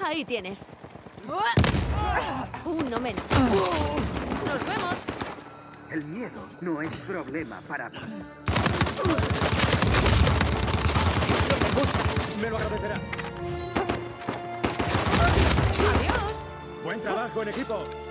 Ahí tienes. Uno menos. ¡Nos vemos! El miedo no es problema para mí. Me lo agradecerás. Trabajo en equipo.